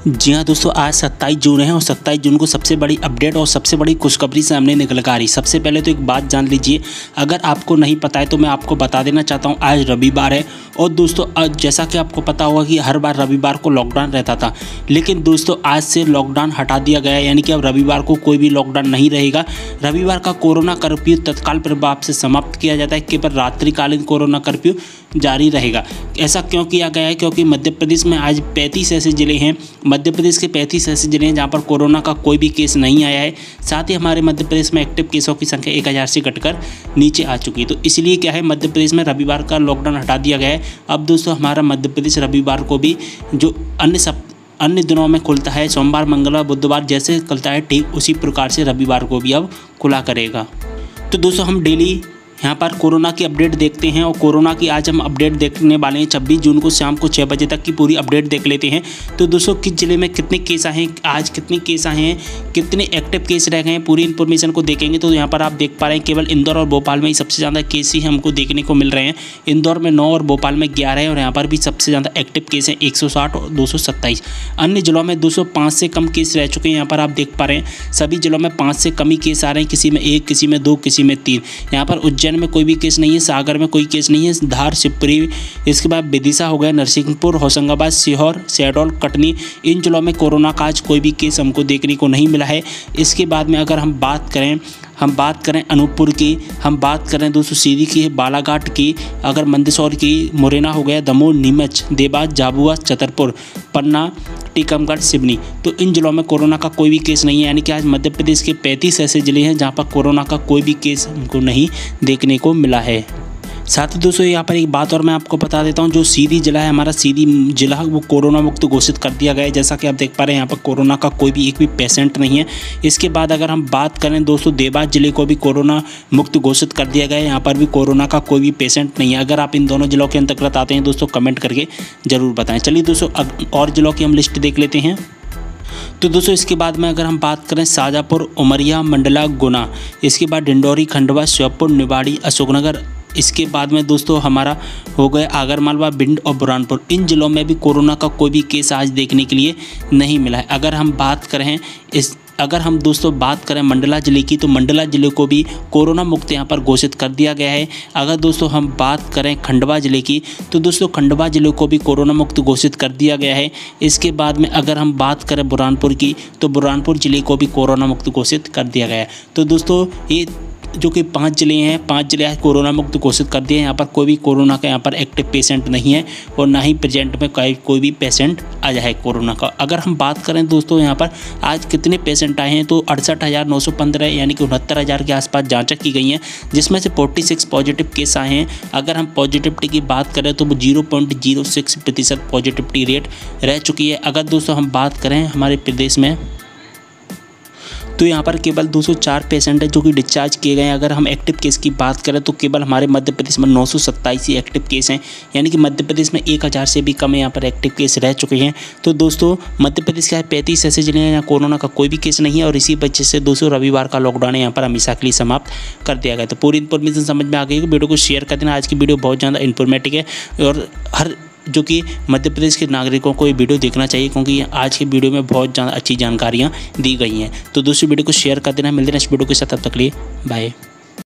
जी हाँ दोस्तों, आज सत्ताईस जून है और सत्ताईस जून को सबसे बड़ी अपडेट और सबसे बड़ी खुशखबरी सामने निकल कर आ रही सबसे पहले तो एक बात जान लीजिए, अगर आपको नहीं पता है तो मैं आपको बता देना चाहता हूँ, आज रविवार है और दोस्तों जैसा कि आपको पता होगा कि हर बार रविवार को लॉकडाउन रहता था, लेकिन दोस्तों, आज से लॉकडाउन हटा दिया गया यानी कि अब रविवार को कोई भी लॉकडाउन नहीं रहेगा। रविवार का कोरोना कर्फ्यू तत्काल प्रभाव से समाप्त किया जाता है, केवल रात्रिकालीन कोरोना कर्फ्यू जारी रहेगा। ऐसा क्यों किया गया है? क्योंकि मध्य प्रदेश में आज पैंतीस ऐसे ज़िले हैं मध्य प्रदेश के पैंतीस ऐसे ज़िले हैं जहाँ पर कोरोना का कोई भी केस नहीं आया है। साथ ही हमारे मध्य प्रदेश में एक्टिव केसों की संख्या एक हज़ार से घटकर नीचे आ चुकी है। तो इसलिए क्या है, मध्य प्रदेश में रविवार का लॉकडाउन हटा दिया गया है। अब दोस्तों, हमारा मध्य प्रदेश रविवार को भी जो अन्य सब, अन्य दिनों में खुलता है, सोमवार, मंगलवार, बुधवार जैसे खुलता है, ठीक उसी प्रकार से रविवार को भी अब खुला करेगा। तो दोस्तों, हम डेली यहाँ पर कोरोना की अपडेट देखते हैं और कोरोना की आज हम अपडेट देखने वाले हैं। छब्बीस जून को शाम को छः बजे तक की पूरी अपडेट देख लेते हैं। तो दोस्तों, किस ज़िले में कितने केस आए हैं? आज कितने केस आए हैं? कितने एक्टिव केस रह गए हैं? पूरी इन्फॉर्मेशन को देखेंगे तो यहाँ पर आप देख पा रहे हैं, केवल इंदौर और भोपाल में ही सबसे ज़्यादा केस ही हमको देखने को मिल रहे हैं। इंदौर में नौ और भोपाल में ग्यारह है और यहाँ पर भी सबसे ज़्यादा एक्टिव केस हैं, एक सौ साठ और दो सौ सत्ताईस। अन्य जिलों में दो सौ पाँच से कम केस रह चुके हैं। यहाँ पर आप देख पा रहे हैं, सभी जिलों में पाँच से कम ही केस आ रहे हैं, किसी में एक, किसी में दो, किसी में तीन। यहाँ पर उज्जैन उज्जैन में कोई भी केस नहीं है, सागर में कोई केस नहीं है, धार, शिवपुरी, इसके बाद विदिशा हो गया, नरसिंहपुर, होशंगाबाद, सीहोर शहडोल कटनी, इन जिलों में कोरोना का आज कोई भी केस हमको देखने को नहीं मिला है। इसके बाद में अगर हम बात करें हम बात करें अनूपपुर की, हम बात करें दोस्तों सीधी की, बालाघाट की, अगर मंदसौर की, मुरैना हो गया, दमोह, नीमच देवास झाबुआ, छतरपुर, पन्ना, टीकमगढ़, सिवनी। तो इन जिलों में कोरोना का कोई भी केस नहीं है, यानी कि आज मध्य प्रदेश के पैंतीस ऐसे ज़िले हैं जहाँ पर कोरोना का कोई भी केस हमको नहीं देखने को मिला है। साथ ही दोस्तों, यहाँ पर एक बात और मैं आपको बता देता हूँ, जो सीधी जिला है, हमारा सीधी जिला, वो कोरोना मुक्त घोषित कर दिया गया है। जैसा कि आप देख पा रहे हैं, यहाँ पर कोरोना का कोई भी एक भी पेशेंट नहीं है। इसके बाद अगर हम बात करें, दोस्तों, देवास ज़िले को भी कोरोना मुक्त घोषित कर दिया गया है। यहाँ पर भी कोरोना का कोई भी पेशेंट नहीं है। अगर आप इन दोनों जिलों के अंतर्गत आते हैं, दोस्तों कमेंट करके ज़रूर बताएँ। चलिए दोस्तों और जिलों की हम लिस्ट देख लेते हैं। तो दोस्तों, इसके बाद में अगर हम बात करें शाजापुर उमरिया, मंडला, गुना, इसके बाद डिंडोरी, खंडवा, श्योपुर, निवाड़ी, अशोकनगर इसके बाद में दोस्तों हमारा हो गए आगरमालवा, भिंड और बुरहानपुर। इन ज़िलों में भी कोरोना का कोई भी केस आज देखने के लिए नहीं मिला है। अगर हम बात करें इस, अगर हम दोस्तों बात करें मंडला ज़िले की तो मंडला ज़िले को भी कोरोना मुक्त यहाँ पर घोषित कर दिया गया है। अगर दोस्तों हम बात करें खंडवा ज़िले की तो दोस्तों खंडवा ज़िले को भी कोरोना मुक्त घोषित कर दिया गया है। इसके बाद में अगर हम बात करें बुरहानपुर की तो बुरहानपुर ज़िले को भी कोरोना मुक्त घोषित कर दिया गया है। तो दोस्तों ये जो कि पाँच ज़िले हैं, पाँच ज़िले कोरोना मुक्त घोषित कर दिए यहाँ पर कोई भी कोरोना का यहाँ पर एक्टिव पेशेंट नहीं है और ना ही प्रेजेंट में कोई कोई भी पेशेंट आया है कोरोना का। अगर हम बात करें दोस्तों, यहाँ पर आज कितने पेशेंट आए हैं तो अड़सठ यानी कि उनहत्तर के आसपास जाँच की गई हैं, जिसमें से फोर्टी पॉजिटिव केस आए हैं। अगर हम पॉजिटिविटी की बात करें तो वो ज़ीरो प्रतिशत पॉजिटिविटी रेट रह चुकी है। अगर दोस्तों हम बात करें हमारे प्रदेश में तो यहाँ पर केवल 204 पेशेंट है जो कि डिस्चार्ज किए गए हैं। अगर हम एक्टिव केस की बात करें तो केवल हमारे मध्य प्रदेश में नौ ही एक्टिव केस हैं। यानी कि मध्य प्रदेश में एक हज़ार से भी कम यहाँ पर एक्टिव केस रह चुके हैं। तो दोस्तों, मध्य प्रदेश के पैंतीस ऐसे ज़िले हैं यहाँ कोरोना का कोई भी केस नहीं है और इसी वजह से दोस्तों रविवार का लॉकडाउन यहाँ पर हमेशा के लिए समाप्त कर दिया गया तो पूरी इन्फॉर्मेशन समझ में आ गई वीडियो को शेयर कर देना। आज की वीडियो बहुत ज़्यादा इन्फॉर्मेटिव है और हर जो कि मध्य प्रदेश के नागरिकों को ये वीडियो देखना चाहिए, क्योंकि आज की वीडियो में बहुत अच्छी जानकारियाँ दी गई हैं। तो दूसरी वीडियो को शेयर कर देना। मिलते हैं इस वीडियो के साथ। तब तक लिए बाय